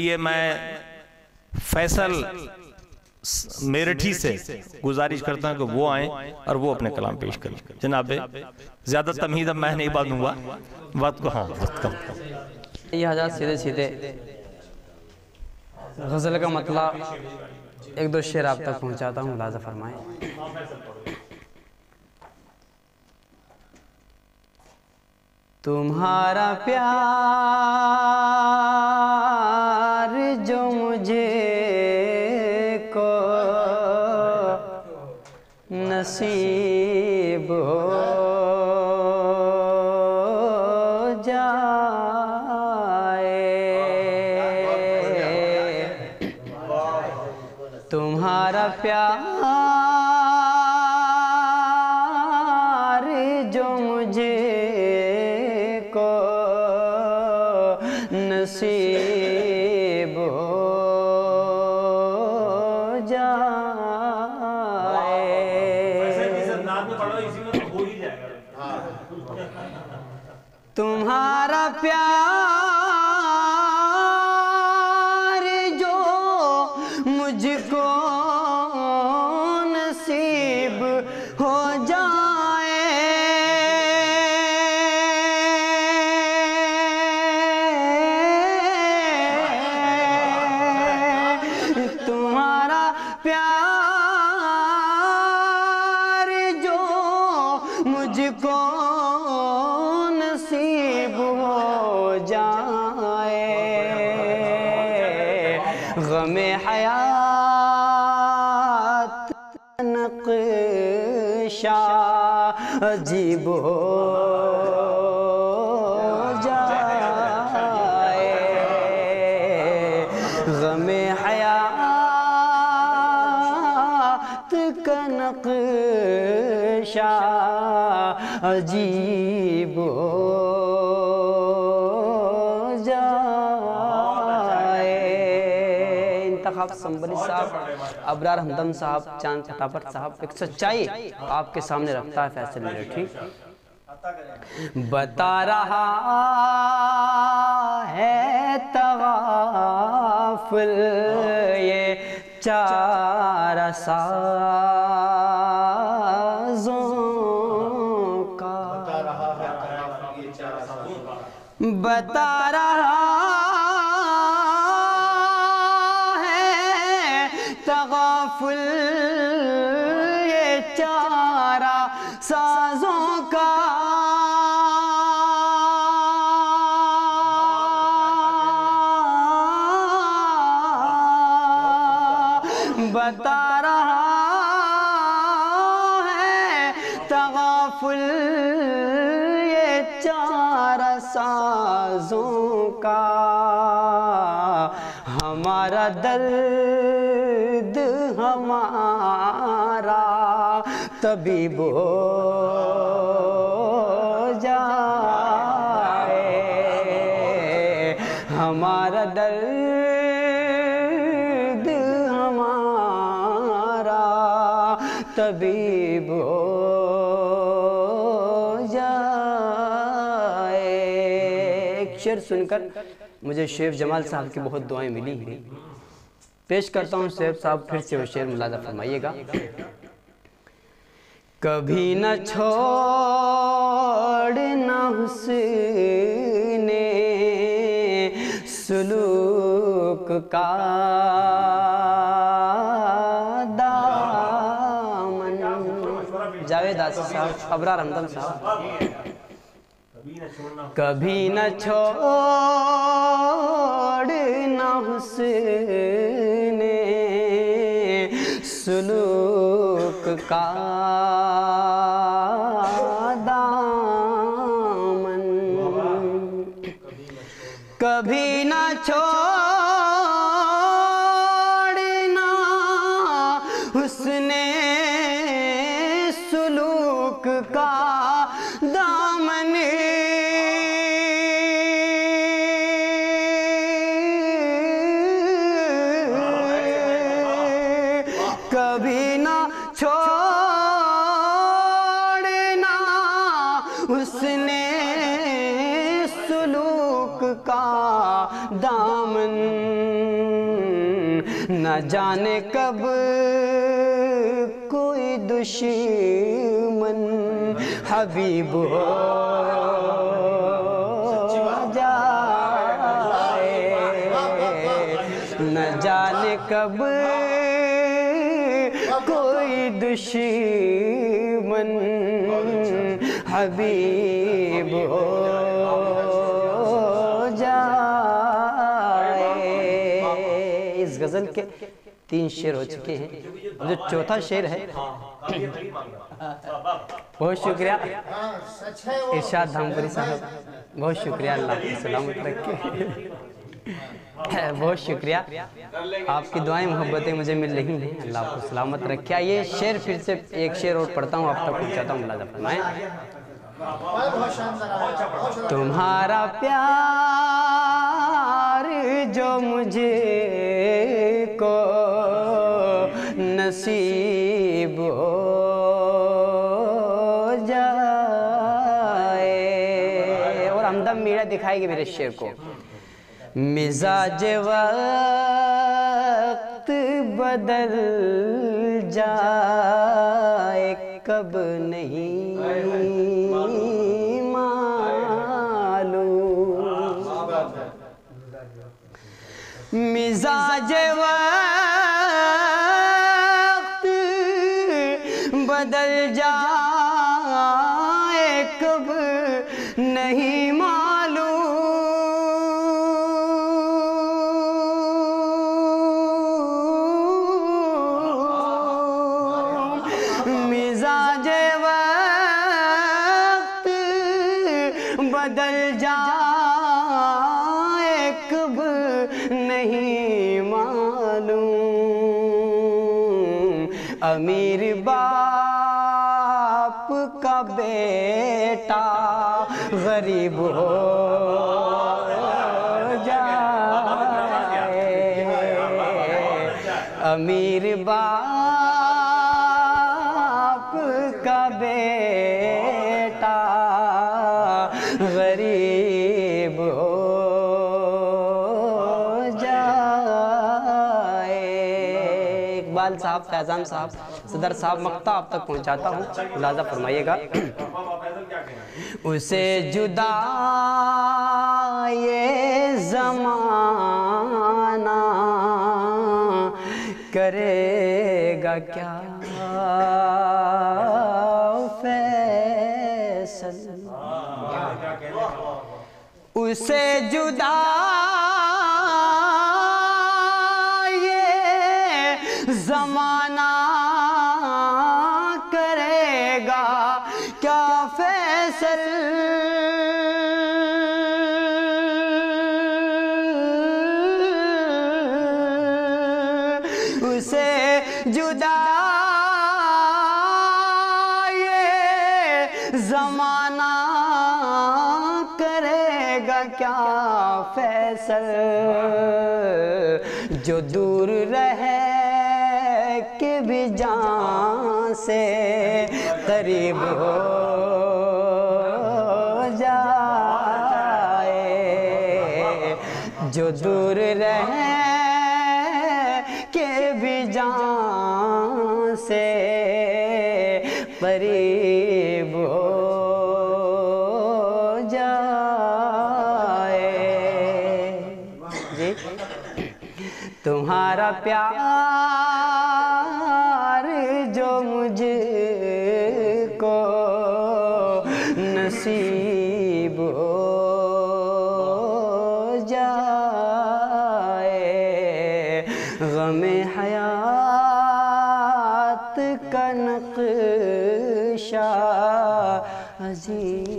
ये मैं फैसल मेरठी से गुजारिश करता हूँ कि वो आए और वो अपने कलाम पेश करें। जनाबे, ज़्यादा तमीज़ अब मैं नहीं बांधूँगा। वक्त को हाँ वक्त कम। सीधे सीधे। गज़ल का मतलब एक दो शेर आप तक पहुंचाता हूँ मुलाजा फरमाए। तुम्हारा प्यार जो मुझे को नसीब हो जाए। तुम्हारा प्यार जाए तुम्हारा प्यार गम हयात नक्शा अजीब हो जाए। गम हयात का नक्शा अजीब इंतखाब साहब, अबरार हमदम साहब, चाँद फटाफट साहब, एक सच्चाई आपके सामने रखता है फैसल मेरे ठीक? बता रहा है तगाफुल ये चार साजों का। बता रहा तगाफुल ये चारा साजों का। बता रहा है ये चार साजों का। हमारा दर्द तबीब हो जाए। हमारा दर्द हमारा तबीब जाए। एक शेर सुनकर मुझे शेफ जमाल साहब की बहुत दुआएँ मिली पेश करता हूँ शेफ साहब, फिर से वो शेर मुलाजा फरमाइएगा। कभी न छोड़ छोड़ना हुस्ने सुलूक का दामन। जावेद आसिफ साहब अबरार हमदम साहब। कभी न छोड़ना हुस्ने का दामन। कभी दामन। न जाने कब कोई दुश्मन हबीब जाए। न जाने कब कोई दुश्मन हबीब हो गज़ल के तीन शेर हो चुके हैं। जो चौथा शेर है। बहुत शुक्रिया। इरशाद धामपुरी साहब, बहुत शुक्रिया अल्लाह सलामत रखे। बहुत शुक्रिया। आपकी दुआएँ, मोहब्बतें मुझे मिल रही हैं। अल्लाह आपको सलामत रखे। ये शेर फिर से एक शेर और पढ़ता हूँ, आप तक पहुँचाता हूँ, मुलाजा फरमाएँ। तुम्हारा प्यार जो मुझे नसीब हो जाए। और हमदम मीरा दिखाएगी मेरे शेर को। मिजाज वक्त बदल जाए, कब नहीं मालूम। मिजाज वक्त अमीर बाप का बेटा गरीब हो जाए। अमीर बाप का बेटा साहब फैजान साहब सदर साहब मक्ता आप तक पहुंचाता हूँ। मुलाजा फरमाइएगा। उसे जुदा ये जमाना करेगा क्या? फैसल। उसे जुदा उसे जुदा ये जमाना करेगा क्या फैसल? जो दूर रहे के भी जान से करीब हो जाए। जो दूर रहे से करीब हो जाए। जी। तुम्हारा प्यार जो मुझको नसीब हो हयात का नक्शा अजीब